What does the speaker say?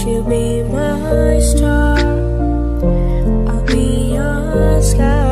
If you be my star, I'll be your sky.